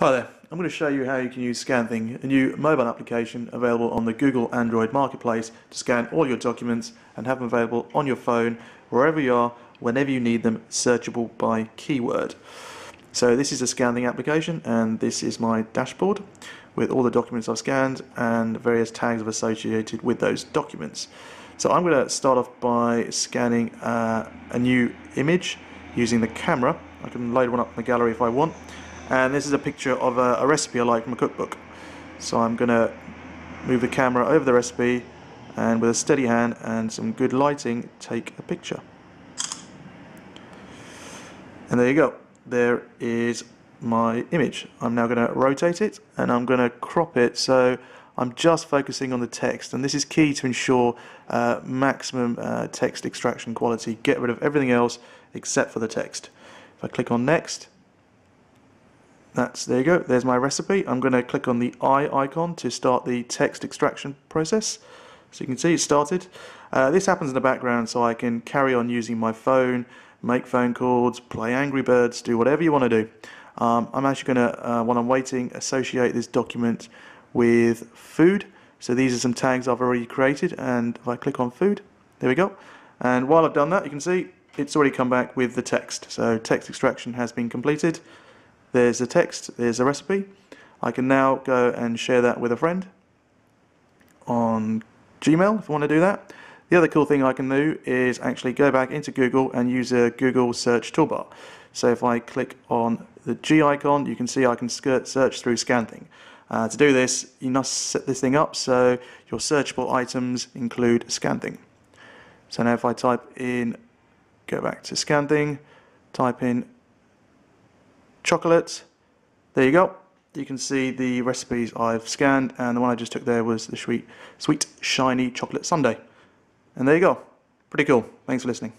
Hi there, I'm going to show you how you can use ScanThing, a new mobile application available on the Google Android Marketplace to scan all your documents and have them available on your phone wherever you are, whenever you need them, searchable by keyword. So this is a ScanThing application and this is my dashboard with all the documents I've scanned and various tags I've associated with those documents. So I'm going to start off by scanning uh, a new image using the camera. I can load one up in the gallery if I want and this is a picture of a, a recipe I like from a cookbook. So I'm gonna move the camera over the recipe and with a steady hand and some good lighting take a picture. And there you go. There is my image. I'm now going to rotate it and I'm going to crop it. So I'm just focusing on the text and this is key to ensure uh, maximum uh, text extraction quality. Get rid of everything else except for the text. If I click on next that's there you go. There's my recipe. I'm going to click on the eye icon to start the text extraction process. So you can see it started. Uh, this happens in the background so I can carry on using my phone make phone calls play Angry Birds do whatever you want to do. Um, I'm actually going to uh, while I'm waiting associate this document with food. So these are some tags I've already created and if I click on food there we go. And while I've done that you can see it's already come back with the text. So text extraction has been completed there's a text, there's a recipe. I can now go and share that with a friend on Gmail if I want to do that. The other cool thing I can do is actually go back into Google and use a Google search toolbar. So if I click on the G icon, you can see I can skirt search through ScanThing. Uh, to do this, you must set this thing up so your searchable items include ScanThing. So now if I type in, go back to ScanThing, type in chocolate. There you go. You can see the recipes I've scanned and the one I just took there was the sweet, sweet shiny chocolate sundae. And there you go. Pretty cool. Thanks for listening.